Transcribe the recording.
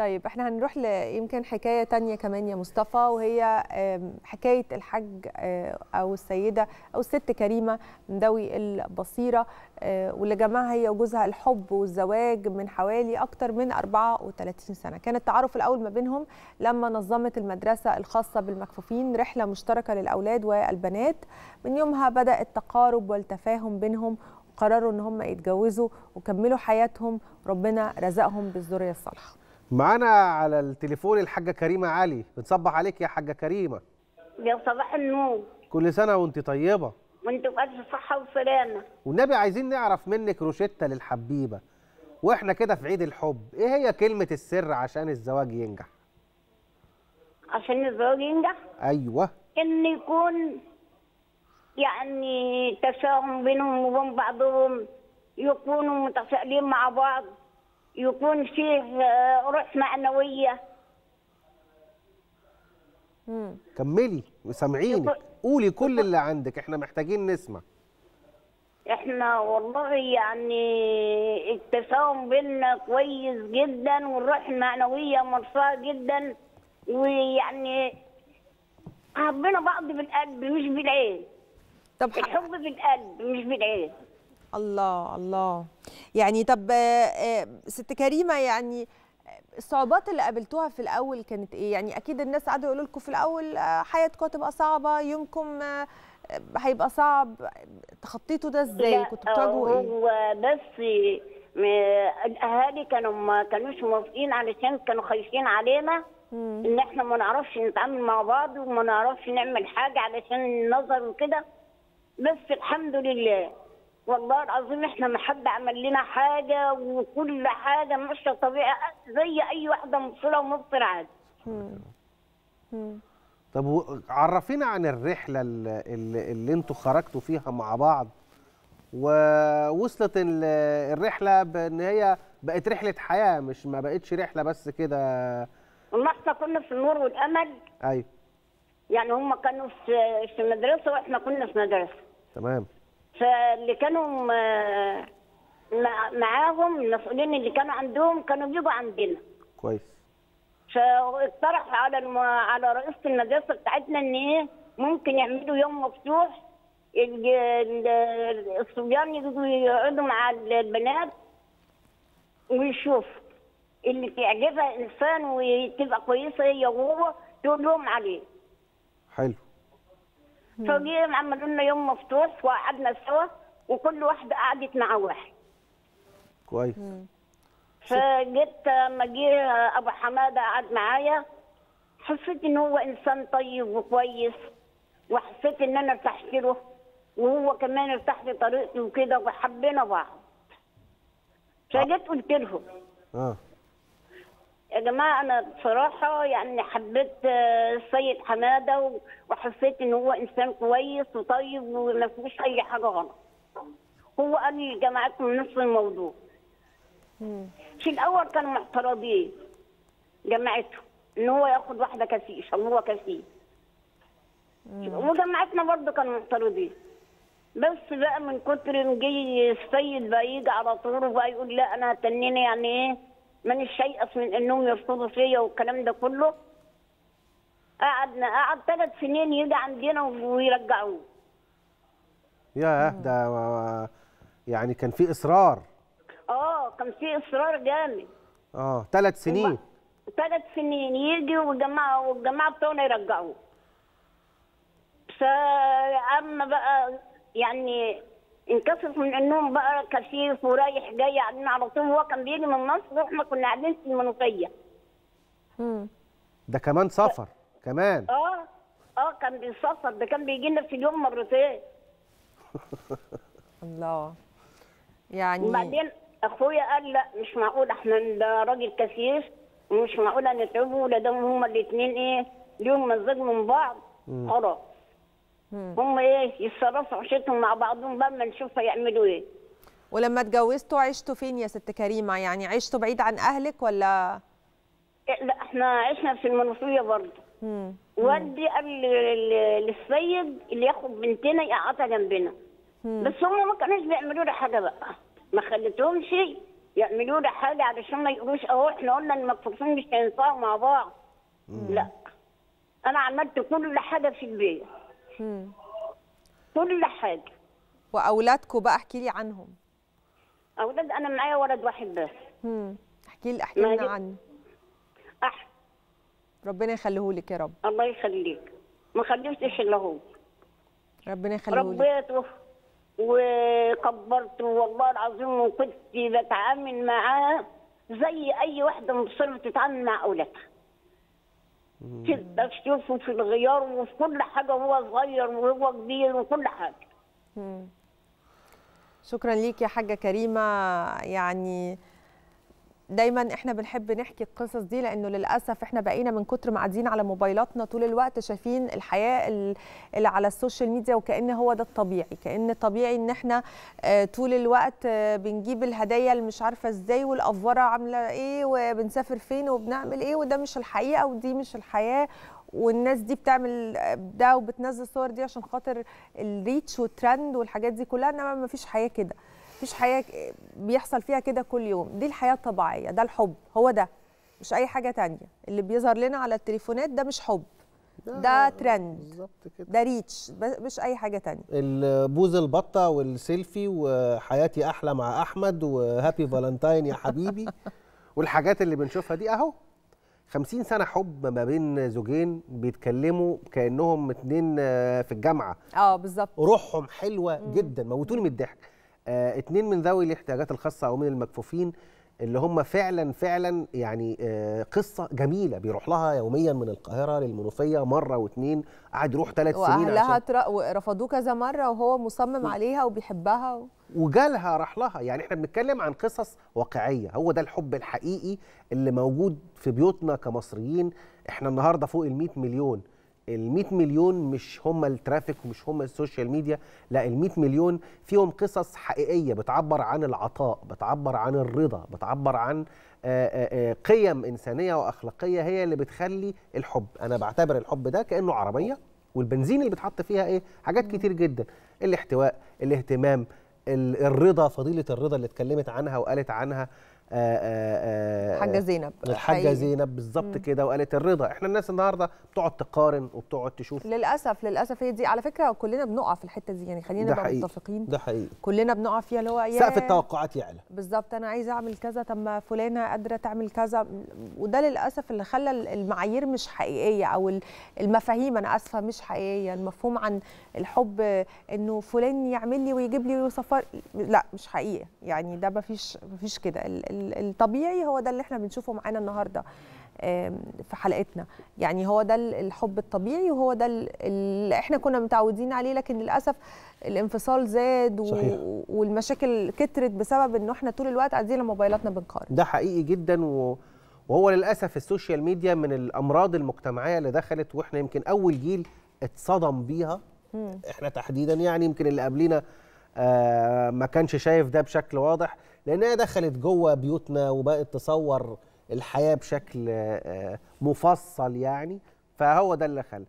طيب إحنا هنروح يمكن حكاية تانية كمان يا مصطفى وهي حكاية الحج آه، أو السيدة أو الست كريمة من ذوي البصيرة آه، واللي جمعها هي وجوزها الحب والزواج من حوالي أكتر من 34 سنة. كان التعارف الأول ما بينهم لما نظمت المدرسة الخاصة بالمكفوفين رحلة مشتركة للأولاد والبنات. من يومها بدأ التقارب والتفاهم بينهم وقرروا إن هم يتجوزوا وكملوا حياتهم. ربنا رزقهم بالذرية الصالحة. معانا على التليفون الحاجة كريمة علي. بنصبح عليك يا حاجة كريمة. يا صباح النور. كل سنة وانت طيبة. وانتوا بألف صحة وسلامة. والنبي عايزين نعرف منك روشتة للحبيبة. وإحنا كده في عيد الحب. إيه هي كلمة السر عشان الزواج ينجح؟ عشان الزواج ينجح؟ أيوه. إن يكون يعني تفاهم بينهم وبين بعضهم يكونوا متفائلين مع بعض. يكون فيه آه، روح معنوية. مم. كملي وسامعينك قولي كل اللي عندك إحنا محتاجين نسمع. إحنا والله يعني التفاهم بيننا كويس جدا والروح المعنوية مرفوعة جدا ويعني حبينا بعض بالقلب مش بالعين طب الحب بالقلب مش بالعين الله الله. يعني طب آه، آه، ست كريمة يعني آه، الصعوبات اللي قابلتوها في الأول كانت إيه؟ يعني أكيد الناس قعدوا يقولوا لكم في الأول حياتكم هتبقى صعبة يومكم هيبقى صعب. تخطيتوا ده إزاي؟ كنتوا بتواجهوا إيه؟ هو بس الاهالي كانوا ما كانوش موافقين علشان كانوا خايفين علينا مم. إن إحنا ما نعرفش نتعامل مع بعض وما نعرفش نعمل حاجة علشان النظر وكده. بس الحمد لله. والله العظيم إحنا ما حد عمل لنا حاجة وكل حاجة ماشيه طبيعي زي أي واحدة مبصره ومبصر عادي. طب عرفينا عن الرحلة اللي, اللي, أنتوا خرجتوا فيها مع بعض. ووصلت ال- الرحلة بان هي بقت رحلة حياة مش ما بقتش رحلة بس كده. والله إحنا كنا في النور والأمل. أيوه. يعني هم كانوا في في مدرسة وإحنا كنا في مدرسة. تمام. فاللي كانوا معاهم المسؤولين اللي كانوا عندهم كانوا بيجوا عندنا. كويس. فاقترح على الم... على رئيسة المدرسة بتاعتنا إن إيه ممكن يعملوا يوم مفتوح ال- ال- الصبيان يجوا يقعدوا مع البنات ويشوفوا اللي تعجبها إنسان وتبقى كويسة هي وهو تقول لهم عليه. حلو. فجي عملوا لنا يوم مفتوح وقعدنا سوا وكل واحدة قعدت مع واحد. كويس. فجيت لما جه أبو حمادة قعد معايا حسيت إن هو إنسان طيب وكويس وحسيت إن أنا ارتحت له وهو كمان ارتاح لطريقتي وكده وحبينا بعض. فجيت قلت لهم آه. يا جماعة أنا بصراحة يعني حبيت آه، السيد حمادة وحسيت إن هو إنسان كويس وطيب وما فيهوش أي حاجة غلط. هو قال لي جماعتكم نفس الموضوع. في الأول كانوا معترضين جماعته إن هو ياخد واحدة كسيش أو هو كسيش وجماعتنا برضه كانوا معترضين. بس بقى من كتر ما جه السيد بقى يجي على طول وبقى يقول لا أنا هتنيني يعني إيه؟ مانيش شيئس من إنهم يرفضوا فيا والكلام ده كله. قعدنا قعد ثلاث سنين يجي عندنا ويرجعوه ياه ده يعني كان في إصرار. آه كان في إصرار جامد. آه ثلاث سنين. ثلاث سنين يجي والجماعه والجماعة بتوعنا يرجعوه فاما بقى يعني انكسف من انهم بقى كثيف ورايح جاي قاعدين على طول. هو كان بيجي من مصر وإحنا كنا قاعدين في المنوفية. مم. ده كمان سفر كمان. آه آه كان بيسافر ده كان بيجي لنا في اليوم مرتين. الله. يعني وبعدين أخويا قال لا مش معقول. إحنا ده راجل كثيف ومش معقول نتعبه ولا دام هما الاثنين إيه ليهم مزاج من بعض خلاص. هم. إيه يتصرفوا عيشتهم مع بعضهم بقى ما نشوف هيعملوا إيه. ولما اتجوزتوا عشتوا فين يا ست كريمة؟ يعني عشتوا بعيد عن أهلك ولا؟ إيه، لا إحنا عشنا في المنوفية برضه. والدي قال لل- للسيد اللي ياخد بنتنا يقعدها جنبنا. بس هم ما كانوش بيعملوا لي حاجة بقى. ما خليتهمش يعملوا لي حاجة علشان ما يقولوش أهو إحنا قلنا المكفوفين مش هينفعوا مع بعض. لا. أنا عملت كل حاجة في البيت. مم. كل حاجة. واولادكم بقى احكي لي عنهم. أولاد أنا معايا ولد واحد بس. مم. احكي لي احكي لنا عنه. احسن ربنا يخليه لك يا رب. الله يخليك. ما خليتش الا هو ربنا يخليه لك ربيته وكبرته والله العظيم وكنت بتعامل معاه زي أي واحدة مصرة بتتعامل مع أولادها. كده تشوفه في الغيار وفي كل حاجة وهو صغير وهو كبير وكل حاجة. شكرا ليك يا حاجة كريمة. يعني دايما إحنا بنحب نحكي القصص دي لأنه للأسف إحنا بقينا من كتر ما قاعدين على موبايلاتنا طول الوقت شايفين الحياة ال- اللي على ال social media وكأن هو ده الطبيعي كأن طبيعي إن إحنا آه، طول الوقت آه، بنجيب الهدايا اللي مش عارفة إزاي والافوره عاملة إيه وبنسافر فين وبنعمل إيه وده مش الحقيقة ودي مش الحياة والناس دي بتعمل ده وبتنزل الصور دي عشان خاطر ال reach وال trend والحاجات دي كلها إنما ما فيش حياة كده. مفيش حياة بيحصل فيها كده كل يوم. دي الحياة الطبيعية ده الحب هو ده مش أي حاجة تانية. اللي بيظهر لنا على التليفونات ده مش حب ده ترند بالظبط كده. ده reach مش أي حاجة تانية. البوز البطة والسيلفي وحياتي أحلى مع أحمد و happy Valentine يا حبيبي. والحاجات اللي بنشوفها دي أهو. 50 سنة حب ما بين زوجين بيتكلموا كأنهم اتنين في الجامعة. آه بالظبط. روحهم حلوة جدا موتوني من الضحك. آه اتنين من ذوي الاحتياجات الخاصة أو من المكفوفين اللي هم فعلا فعلا يعني آه قصة جميلة بيروح لها يوميا من القاهرة للمنوفية مرة واتنين قعد يروح ثلاث سنين وأهلها تر- رفضوه كذا مرة وهو مصمم عليها وبيحبها و... وجالها راح لها. يعني إحنا بنتكلم عن قصص واقعية. هو ده الحب الحقيقي اللي موجود في بيوتنا كمصريين. إحنا النهارده فوق ال 100 مليون. ال 100 مليون مش هم ال traffic ومش هم ال social media لا ال 100 مليون فيهم قصص حقيقية بتعبر عن العطاء بتعبر عن الرضا بتعبر عن قيم إنسانية وأخلاقية هي اللي بتخلي الحب. أنا بعتبر الحب ده كأنه عربية والبنزين اللي بيتحط فيها إيه؟ حاجات كتير جدا. الاحتواء الاهتمام ال- الرضا فضيلة الرضا اللي اتكلمت عنها وقالت عنها. آه، آه، آه، حاجة زينب الحاجة حقيقي. زينب بالظبط كده وقالت الرضا. إحنا الناس النهارده بتقعد تقارن وبتقعد تشوف. للأسف للأسف هي دي. على فكرة كلنا بنقع في الحتة دي يعني خلينا نبقى حقيقي. متفقين. ده حقيقي. كلنا بنقع فيها اللي هو سقف التوقعات يعلى. بالظبط. أنا عايزة أعمل كذا. طب ما فلانة قادرة تعمل كذا. وده للأسف اللي خلى المعايير مش حقيقية أو ال- المفاهيم أنا آسفة مش حقيقية. المفهوم عن الحب إنه فلان يعمل لي ويجيب لي سفر لا مش حقيقه يعني ده مفيش مفيش كده. الطبيعي هو ده اللي إحنا بنشوفه معانا النهارده في حلقتنا. يعني هو ده ال- الحب الطبيعي وهو ده ال- اللي إحنا كنا متعودين عليه لكن للأسف الانفصال زاد صحيح. و- والمشاكل كترت بسبب إنه إحنا طول الوقت قاعدين على موبايلاتنا بنقارن. ده حقيقي جدا و... وهو للأسف ال social media من الأمراض المجتمعية اللي دخلت وإحنا يمكن أول جيل اتصدم بيها. إحنا تحديدا يعني يمكن اللي قبلنا آه ما كانش شايف ده بشكل واضح. لأنها دخلت جوه بيوتنا وبقت تصور الحياة بشكل آه مفصل يعني فهو ده اللي خلى.